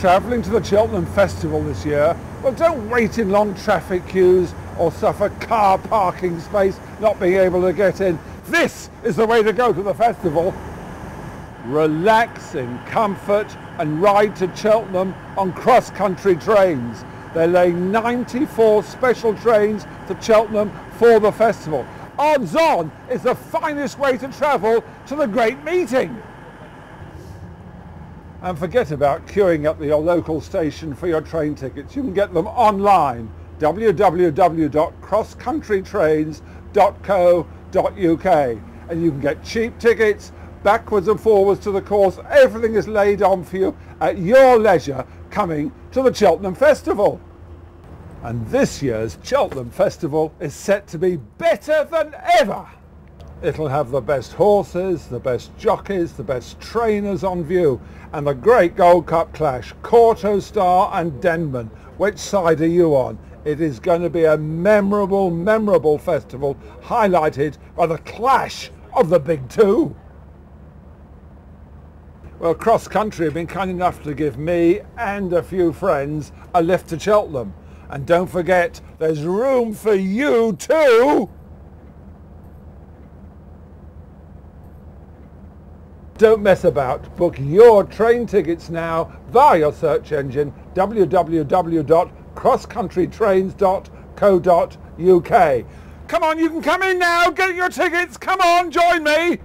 travelling to the Cheltenham Festival this year? Well, don't wait in long traffic queues or suffer car parking space not being able to get in. This is the way to go to the festival. Relax in comfort and ride to Cheltenham on CrossCountry trains. They're laying 94 special trains to Cheltenham for the festival. Odds on, is the finest way to travel to the great meeting. And forget about queuing up your local station for your train tickets. You can get them online, www.crosscountrytrains.co.uk. And you can get cheap tickets, backwards and forwards to the course. Everything is laid on for you at your leisure coming to the Cheltenham Festival. And this year's Cheltenham Festival is set to be better than ever. It'll have the best horses, the best jockeys, the best trainers on view, and the great Gold Cup clash, Kauto Star and Denman. Which side are you on? It is going to be a memorable, memorable festival, highlighted by the clash of the big two. Well, CrossCountry have been kind enough to give me and a few friends a lift to Cheltenham. And don't forget, there's room for you too. Don't mess about. Book your train tickets now via your search engine www.crosscountrytrains.co.uk. Come on, you can come in now. Get your tickets. Come on, join me.